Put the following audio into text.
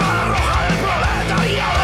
espada roja del proletariado